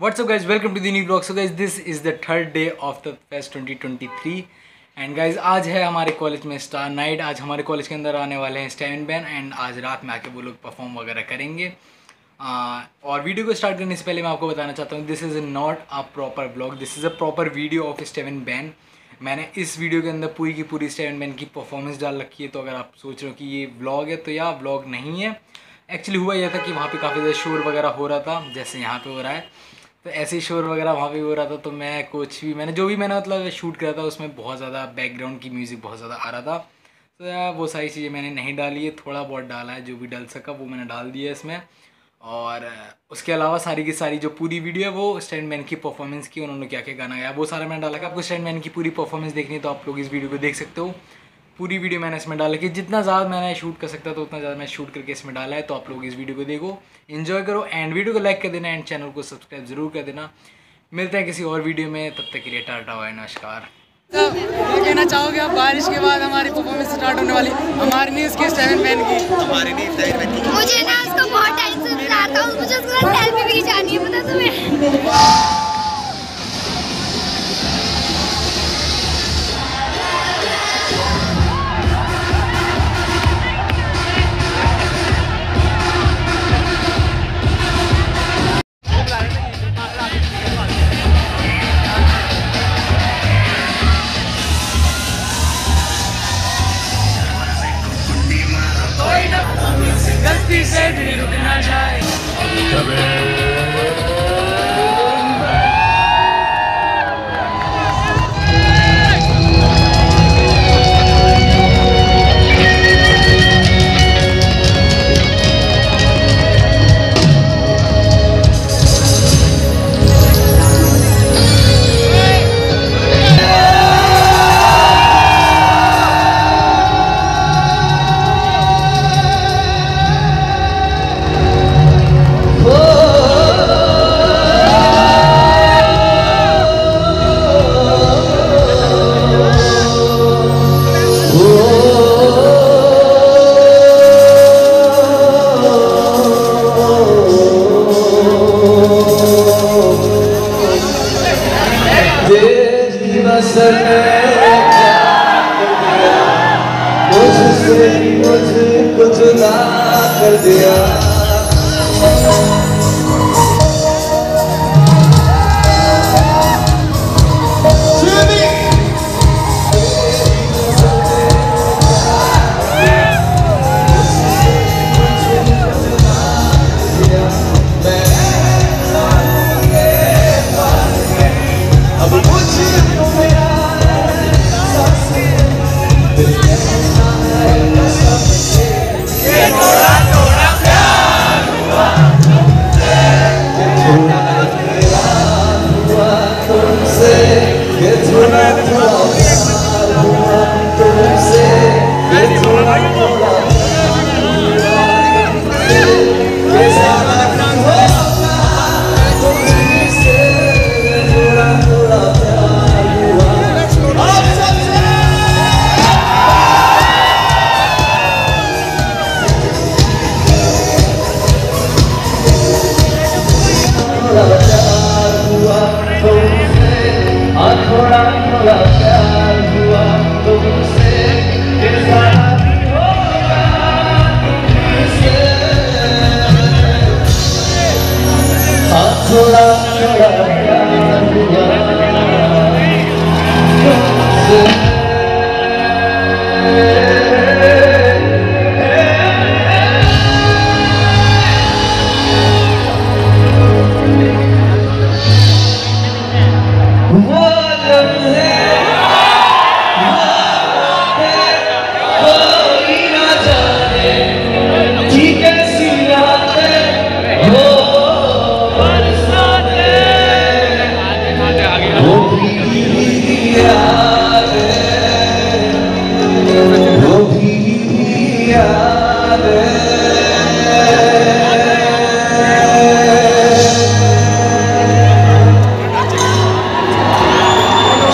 What's up guys, welcome to the new vlog. So guys, this is the third day of the Fest 2023 and guys आज है हमारे college में star night आज हमारे college के अंदर आने वाले हैं स्टेवन बैन एंड आज रात में आके वो लोग परफॉर्म वगैरह करेंगे। आ, और वीडियो को स्टार्ट करने से पहले मैं आपको बताना चाहता हूँ this is not a proper blog this is a proper video of Steven ban मैंने इस वीडियो के अंदर पूरी की पूरी स्टेवन बैन की परफॉर्मेंस डाल रखी है। तो अगर आप सोच रहे हो कि ये ब्लॉग है तो या ब्लॉग नहीं है। एक्चुअली हुआ यह था कि वहाँ पे काफ़ी ज़्यादा शोर वगैरह हो रहा था जैसे यहाँ पे हो रहा है। तो ऐसे ही शोर वगैरह वहाँ पे हो रहा था तो मैं कुछ भी, मैंने जो भी मैंने मतलब शूट करा था, उसमें बहुत ज़्यादा बैकग्राउंड की म्यूज़िक बहुत ज़्यादा आ रहा था। तो वो सारी चीज़ें मैंने नहीं डाली है, थोड़ा बहुत डाला है, जो भी डाल सका वो मैंने डाल दिया इसमें। और उसके अलावा सारी की सारी जो पूरी वीडियो है, वो स्टैंड मैन की परफॉर्मेंस की, उन्होंने क्या क्या गाना गाया, वो सारा मैंने डाला। कि आपको स्टैंड मैन की पूरी परफॉर्मेंस देखनी है तो आप लोग इस वीडियो को देख सकते हो। पूरी वीडियो मैंने इसमें डाला कि जितना ज़्यादा मैंने शूट कर सकता था उतना ज़्यादा मैं शूट करके इसमें डाला है। तो आप लोग इस वीडियो को देखो इन्जॉय करो एंड वीडियो को लाइक कर देना एंड चैनल को सब्सक्राइब ज़रूर कर देना। मिलते हैं किसी और वीडियो में। तब तक के लिए टाटा हुआ नमस्कार। क्या कहना चाहोगे आप बारिश के बाद हमारी परफॉर्मेंस स्टार्ट होने वाली? हमारी न्यूज़ की सेवन मैन की हमारी में थी मुझे ना उसको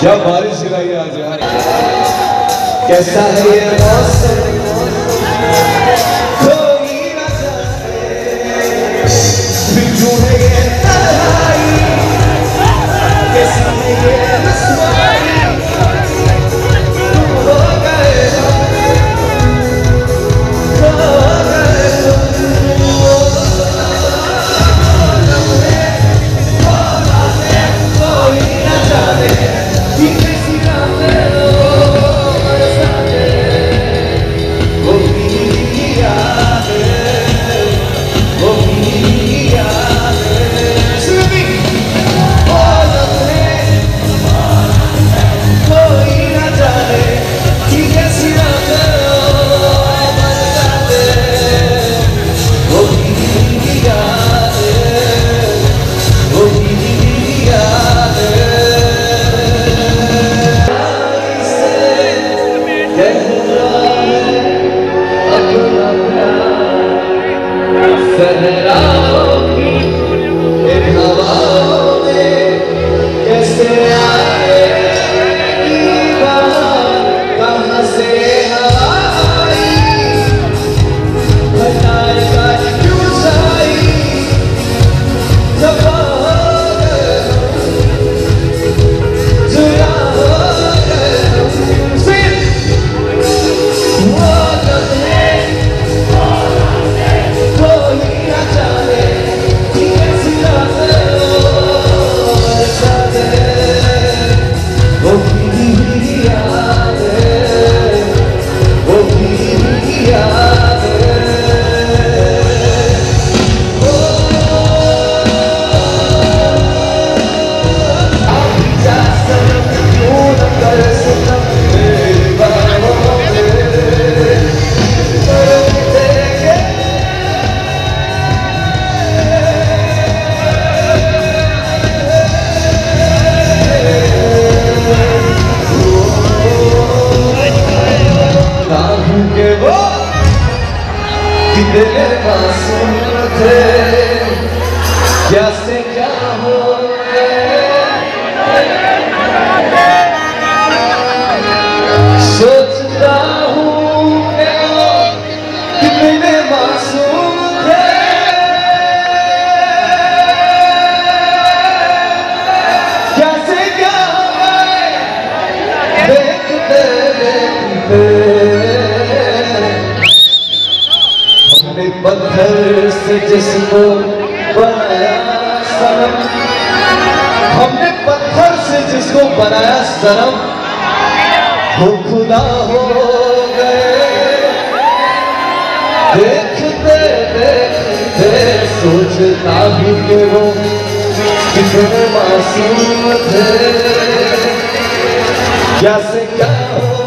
जब बारिश गिराई आ जाए कैसा है ये मौसम? Just think of से जिसको बनाया हमने पत्थर से जिसको बनाया शर्म। हो खुदा हो गए। देखते देखते, सोचता भी के वो कितने मासूम थे। क्या से क्या हो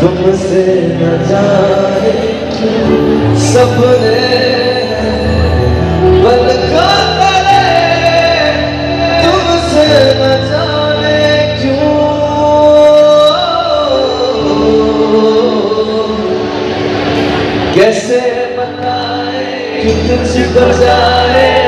तुमसे न जाए सपने तो तुमसे न क्यों? कैसे बताए कि तुझ बजाए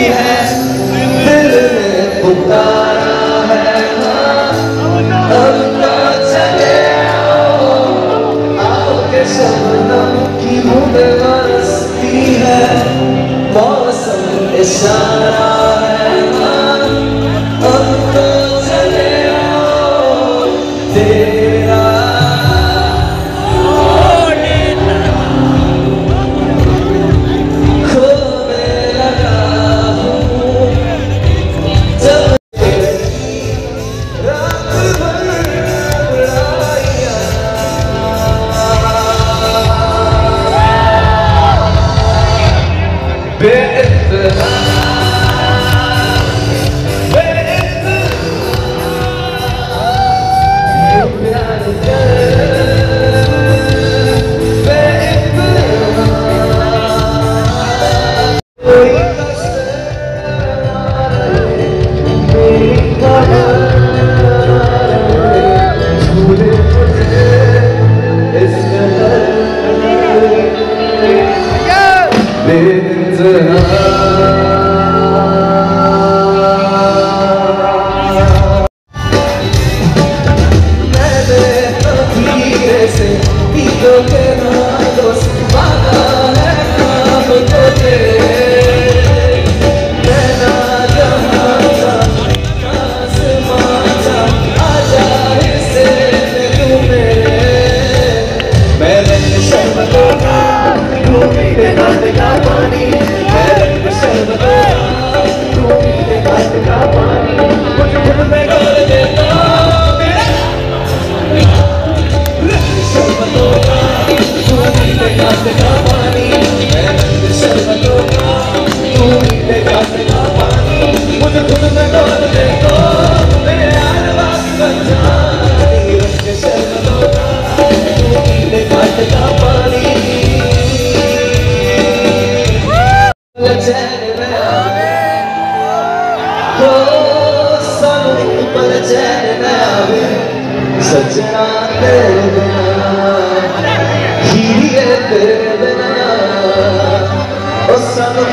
자.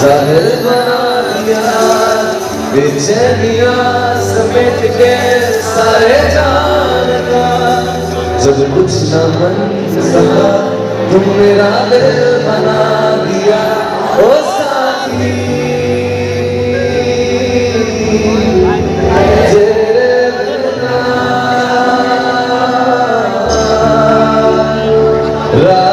ज़ाहिर बना बेचैनिया समेट के सारे जान का जब कुछ न बन सका तुम मेरा दिल बना दिया, ओ साथी Right.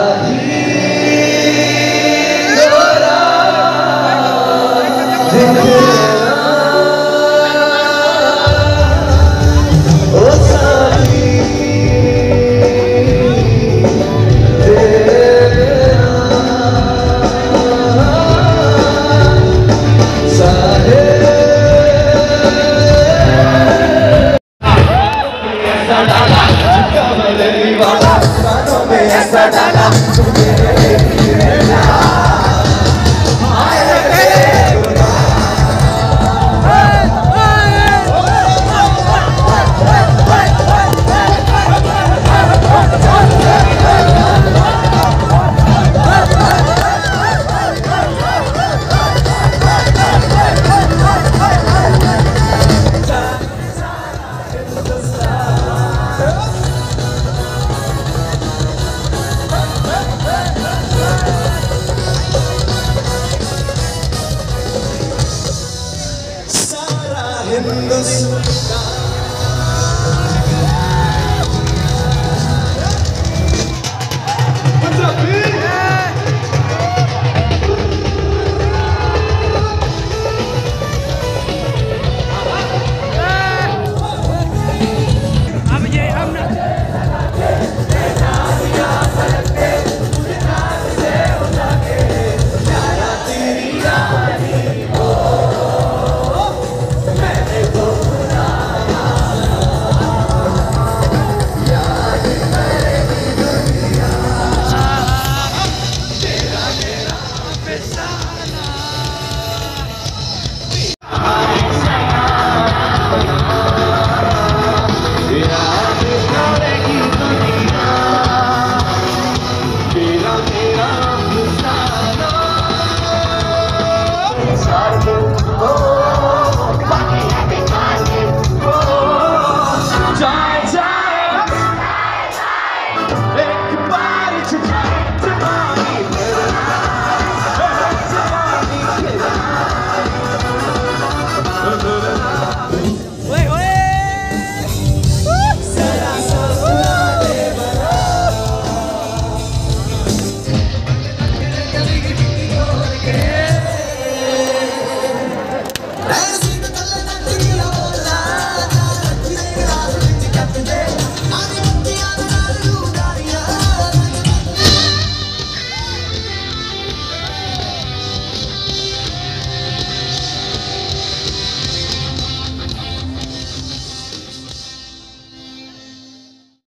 Wow.